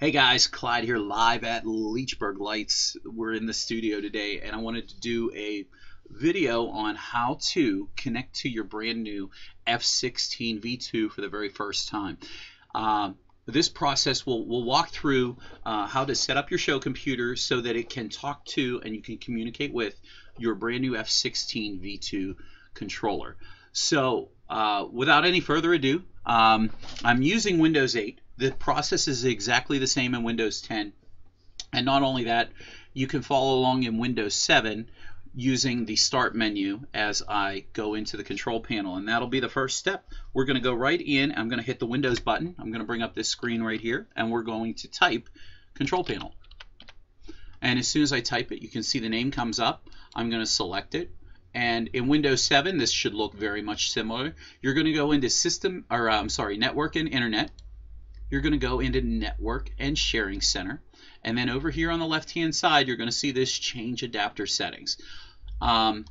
Hey guys, Clyde here live at Leechburg Lights. We're in the studio today and I wanted to do a video on how to connect to your brand new F16 V2 for the very first time. Um, this process will will walk through uh, how to set up your show computer so that it can talk to and you can communicate with your brand new F16 V2 controller. So uh, without any further ado, um, I'm using Windows 8. The process is exactly the same in Windows 10. And not only that, you can follow along in Windows 7 using the start menu as I go into the control panel and that'll be the first step. We're going to go right in, I'm going to hit the Windows button, I'm going to bring up this screen right here and we're going to type control panel. And as soon as I type it you can see the name comes up. I'm going to select it and in Windows 7 this should look very much similar. You're going to go into system or I'm sorry network and internet. You're going to go into network and sharing center and then over here on the left hand side, you're going to see this change adapter settings. Um,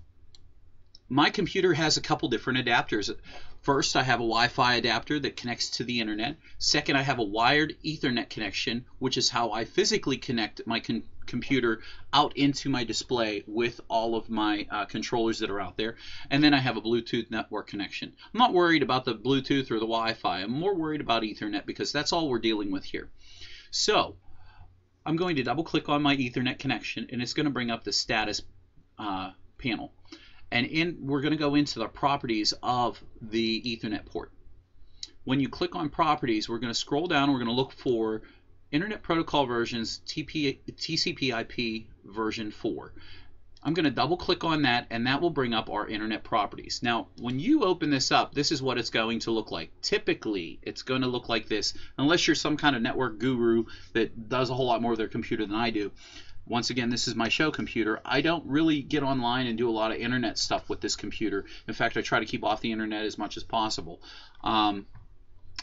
my computer has a couple different adapters. First, I have a Wi-Fi adapter that connects to the internet. Second, I have a wired Ethernet connection, which is how I physically connect my computer out into my display with all of my uh, controllers that are out there. And then I have a Bluetooth network connection. I'm not worried about the Bluetooth or the Wi-Fi. I'm more worried about Ethernet because that's all we're dealing with here. So, I'm going to double click on my Ethernet connection and it's going to bring up the status uh, panel. And in we're going to go into the properties of the Ethernet port. When you click on properties, we're going to scroll down. We're going to look for Internet Protocol versions TP, TCP IP version 4. I'm going to double click on that and that will bring up our internet properties. Now when you open this up this is what it's going to look like. Typically it's going to look like this unless you're some kind of network guru that does a whole lot more of their computer than I do. Once again this is my show computer. I don't really get online and do a lot of internet stuff with this computer. In fact I try to keep off the internet as much as possible. Um,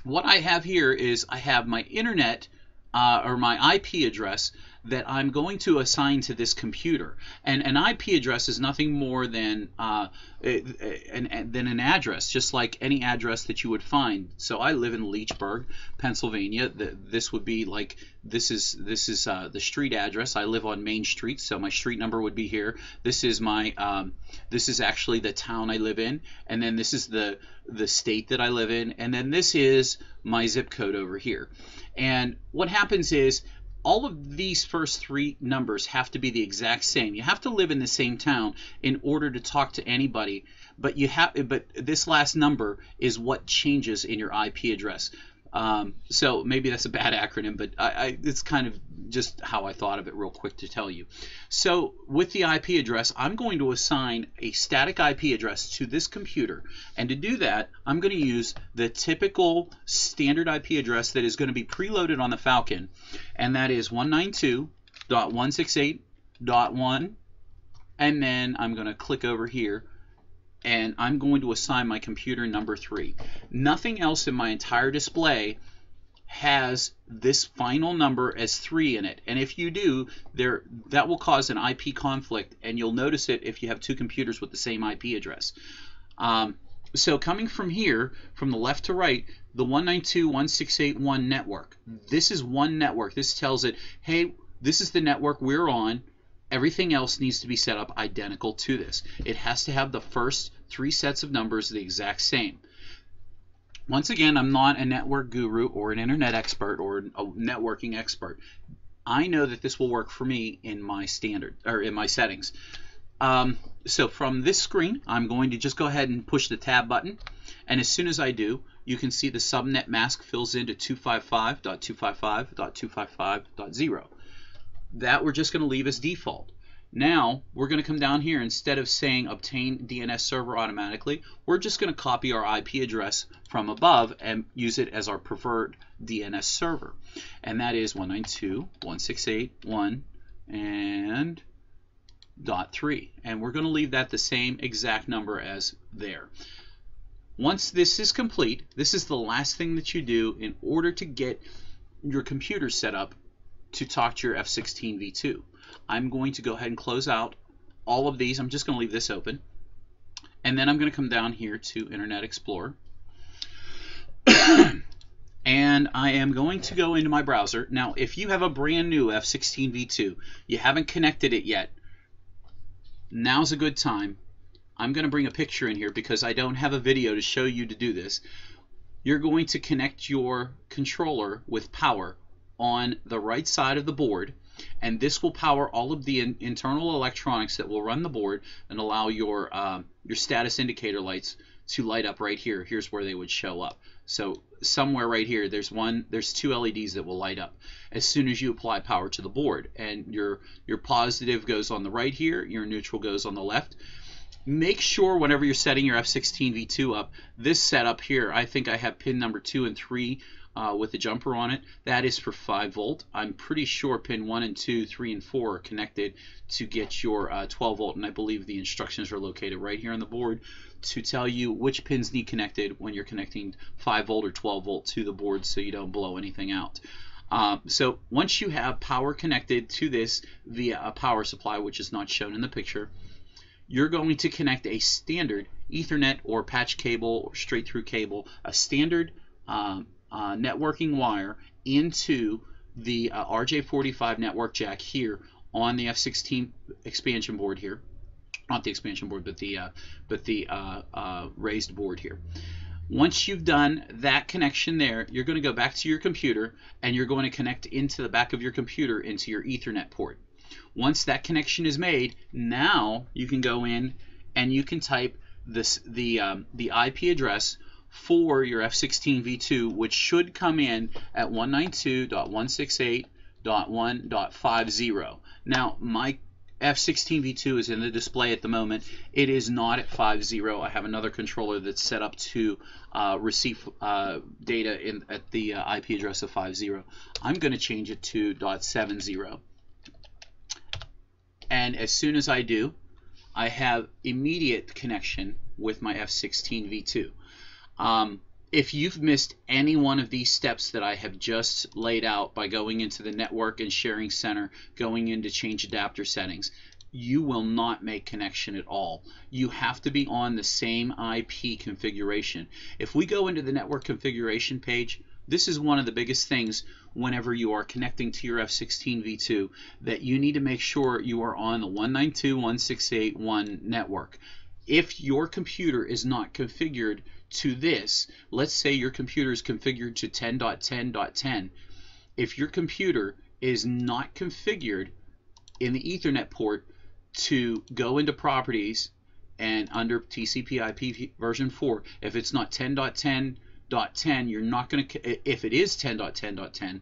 what I have here is I have my internet uh, or my IP address that I'm going to assign to this computer. And an IP address is nothing more than uh, an, than an address, just like any address that you would find. So I live in Leechburg, Pennsylvania. The, this would be like this is this is uh, the street address. I live on Main Street, so my street number would be here. This is my um, this is actually the town I live in, and then this is the the state that I live in, and then this is my zip code over here. And what happens is all of these first three numbers have to be the exact same. You have to live in the same town in order to talk to anybody, but you have but this last number is what changes in your IP address. Um, so maybe that's a bad acronym, but I, I, it's kind of just how I thought of it real quick to tell you. So with the IP address, I'm going to assign a static IP address to this computer. And to do that, I'm going to use the typical standard IP address that is going to be preloaded on the Falcon. And that is 192.168.1. And then I'm going to click over here and I'm going to assign my computer number 3. Nothing else in my entire display has this final number as 3 in it. And if you do, there that will cause an IP conflict and you'll notice it if you have two computers with the same IP address. Um, so coming from here, from the left to right, the 192.168.1 network. This is one network. This tells it, hey, this is the network we're on. Everything else needs to be set up identical to this. It has to have the first three sets of numbers the exact same. Once again, I'm not a network guru or an internet expert or a networking expert. I know that this will work for me in my standard or in my settings. Um, so from this screen, I'm going to just go ahead and push the tab button. And as soon as I do, you can see the subnet mask fills into 255.255.255.0 that we're just going to leave as default. Now we're going to come down here instead of saying obtain DNS server automatically, we're just going to copy our IP address from above and use it as our preferred DNS server. And that is 192.168.1 and dot 3. And we're going to leave that the same exact number as there. Once this is complete, this is the last thing that you do in order to get your computer set up to talk to your F16 V2. I'm going to go ahead and close out all of these. I'm just going to leave this open. And then I'm going to come down here to Internet Explorer. and I am going to go into my browser. Now, if you have a brand new F16 V2, you haven't connected it yet, now's a good time. I'm going to bring a picture in here because I don't have a video to show you to do this. You're going to connect your controller with power on the right side of the board and this will power all of the in internal electronics that will run the board and allow your uh, your status indicator lights to light up right here. Here's where they would show up. So somewhere right here, there's one, there's two LEDs that will light up as soon as you apply power to the board. And your your positive goes on the right here, your neutral goes on the left. Make sure whenever you're setting your F16 V2 up, this setup here, I think I have pin number two and three uh, with the jumper on it. That is for 5 volt. I'm pretty sure pin 1 and 2, 3 and 4 are connected to get your uh, 12 volt and I believe the instructions are located right here on the board to tell you which pins need connected when you're connecting 5 volt or 12 volt to the board so you don't blow anything out. Um, so once you have power connected to this via a power supply which is not shown in the picture you're going to connect a standard Ethernet or patch cable or straight through cable, a standard um, uh, networking wire into the uh, RJ45 network jack here on the F16 expansion board here. Not the expansion board, but the uh, but the uh, uh, raised board here. Once you've done that connection there, you're going to go back to your computer and you're going to connect into the back of your computer into your Ethernet port. Once that connection is made, now you can go in and you can type this the um, the IP address for your F16 V2, which should come in at 192.168.1.50. Now, my F16 V2 is in the display at the moment. It is not at 50. I have another controller that's set up to uh, receive uh, data in, at the uh, IP address of 50. I'm going to change it to .70. And as soon as I do, I have immediate connection with my F16 V2. Um, if you've missed any one of these steps that I have just laid out by going into the network and sharing center, going into change adapter settings, you will not make connection at all. You have to be on the same IP configuration. If we go into the network configuration page, this is one of the biggest things whenever you are connecting to your F16 V2 that you need to make sure you are on the 192.168.1 network. If your computer is not configured to this, let's say your computer is configured to 10.10.10. If your computer is not configured in the Ethernet port to go into properties and under TCP IP version 4, if it's not 10.10.10, you're not going to, if it is 10.10.10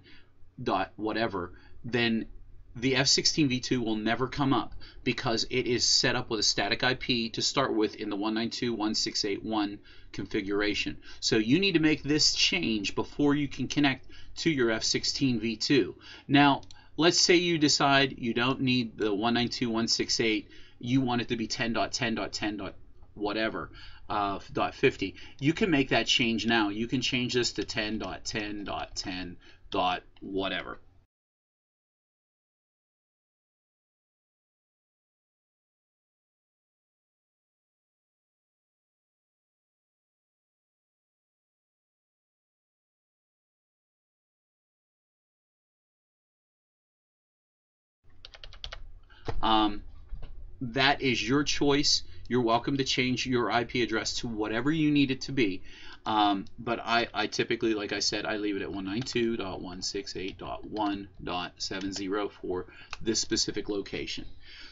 dot whatever, then the F16 V2 will never come up because it is set up with a static IP to start with in the 192.168.1 configuration. So you need to make this change before you can connect to your F16 V2. Now, let's say you decide you don't need the 192.168, you want it to be 10.10.10. whatever. Uh, dot 50. You can make that change now. You can change this to 10.10.10. dot whatever. Um, that is your choice. You're welcome to change your IP address to whatever you need it to be. Um, but I, I, typically, like I said, I leave it at 192.168.1.70 for this specific location.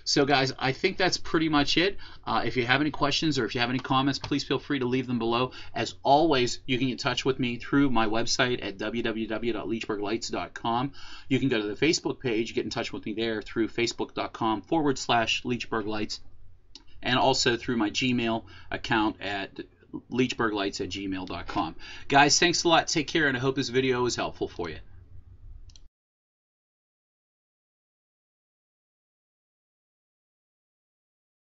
So guys, I think that's pretty much it. Uh, if you have any questions or if you have any comments, please feel free to leave them below. As always, you can get in touch with me through my website at www.leechburglights.com. You can go to the Facebook page, get in touch with me there through facebook.com forward slash leechburglights and also through my Gmail account at leechburglights at gmail.com. Guys, thanks a lot. Take care, and I hope this video was helpful for you.